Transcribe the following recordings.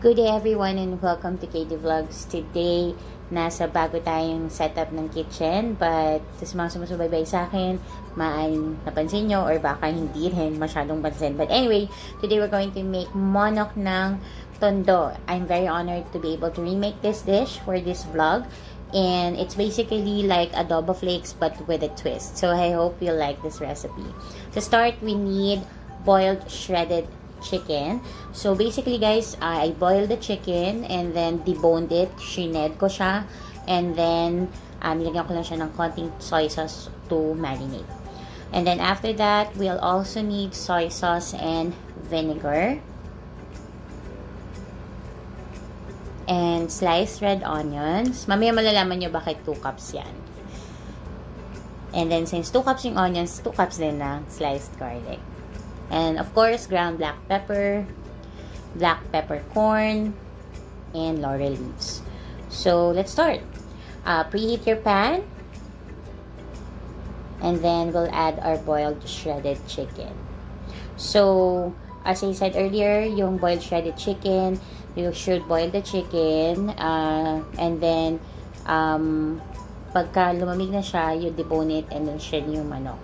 Good day everyone and welcome to KD Vlogs. Today, nasa bago tayong setup ng kitchen but sa mga sumusubaybay sa akin, maaring napansin nyo or baka hindi rin masyadong pansin. But anyway, today we're going to make monok ng tondo. I'm very honored to be able to remake this dish for this vlog. And it's basically like adobo flakes but with a twist. So I hope you like this recipe. To start, we need boiled shredded chicken. So, basically guys, uh, I boiled the chicken and then deboned it. Shined ko siya. And then, um, nilagyan ko lang siya ng konting soy sauce to marinate. And then after that, we'll also need soy sauce and vinegar. And sliced red onions. Mamaya malalaman nyo bakit 2 cups yan. And then, since 2 cups yung onions, 2 cups din ng sliced garlic. And of course, ground black pepper, black peppercorn, and laurel leaves. So, let's start. Uh, preheat your pan. And then, we'll add our boiled shredded chicken. So, as I said earlier, yung boiled shredded chicken, you should boil the chicken. Uh, and then, um, pagka lumamig na siya, you debone it and then shred yung manok.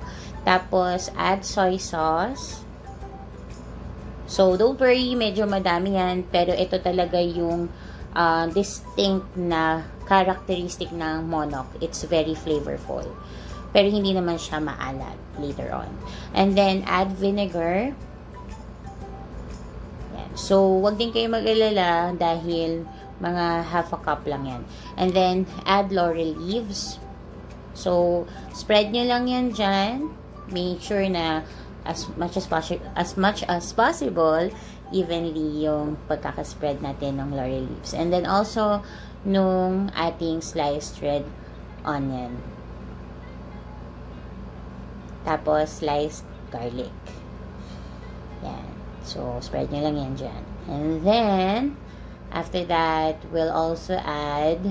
Tapos, add soy sauce. So, don't worry, medyo madami yan. Pero ito talaga yung uh, distinct na characteristic ng monok. It's very flavorful. Pero hindi naman siya maalat later on. And then, add vinegar. Yan. So, wag din kayo mag-alala dahil mga half a cup lang yan. And then, add laurel leaves. So, spread nyo lang yan dyan. Make sure na as much as possible as much as possible evenly yung pagkakaspread natin ng laurel leaves. And then also nung ating sliced red onion. Tapos sliced garlic. Yan. So spread nyo lang yan dyan. And then after that, we'll also add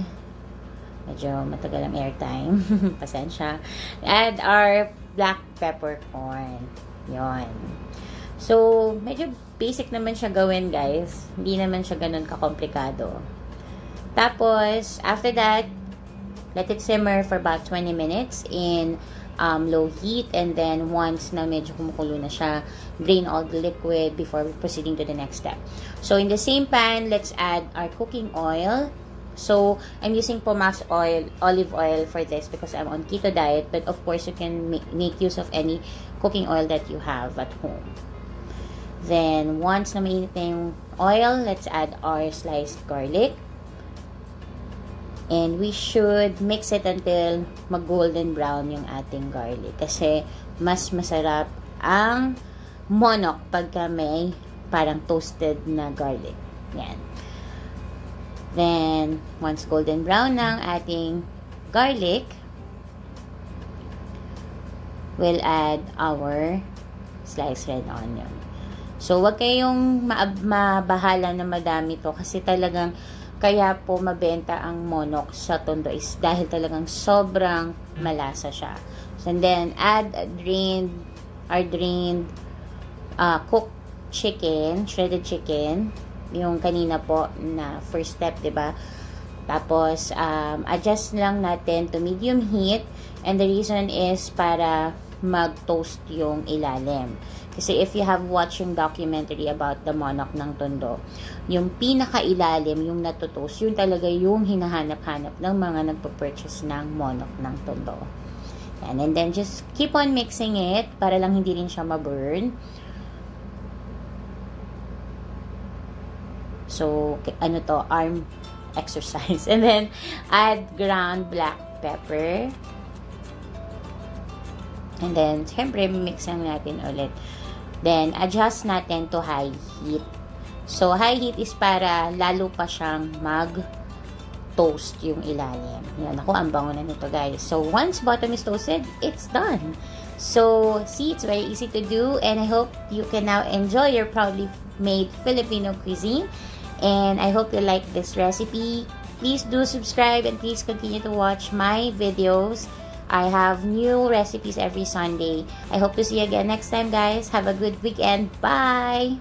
medyo matagal ang airtime. Pasensya. Add our black peppercorn. Yon. So, medyo basic naman siya gawin, guys. Hindi naman siya ganun kakomplikado. Tapos, after that, let it simmer for about 20 minutes in um, low heat. And then, once na medyo kumukulo na siya, drain all the liquid before proceeding to the next step. So, in the same pan, let's add our cooking oil. So, I'm using Pomace oil, olive oil for this because I'm on keto diet. But of course, you can make, make use of any cooking oil that you have at home. Then, once na mainit na yung oil, let's add our sliced garlic. And we should mix it until mag-golden brown yung ating garlic. Kasi, mas masarap ang monok pagka may parang toasted na garlic. Yan. Then, once golden brown ng ating garlic, we'll add our sliced red onion. So, wag kayong mabahala na madami to kasi talagang kaya po mabenta ang monok sa tondo is dahil talagang sobrang malasa siya. And then, add a drained, our drained uh, cooked chicken, shredded chicken yung kanina po na first step, 'di ba? Tapos um, adjust lang natin to medium heat and the reason is para mag-toast yung ilalim. Kasi if you have watched yung documentary about the monarch ng Tondo, yung pinaka-ilalim, yung natutoast, yun talaga yung hinahanap-hanap ng mga nagpo-purchase ng monarch ng Tondo. And then just keep on mixing it para lang hindi rin siya ma-burn. So, ano to, arm exercise. And then, add ground black pepper. And then, siyempre, mix lang natin ulit. Then, adjust natin to high heat. So, high heat is para lalo pa siyang mag-toast yung ilalim. Yan, ako, ang bango na nito, guys. So, once bottom is toasted, it's done. So, see, it's very easy to do. And I hope you can now enjoy your proudly made Filipino cuisine. And I hope you like this recipe. Please do subscribe and please continue to watch my videos. I have new recipes every Sunday. I hope to see you again next time, guys. Have a good weekend. Bye!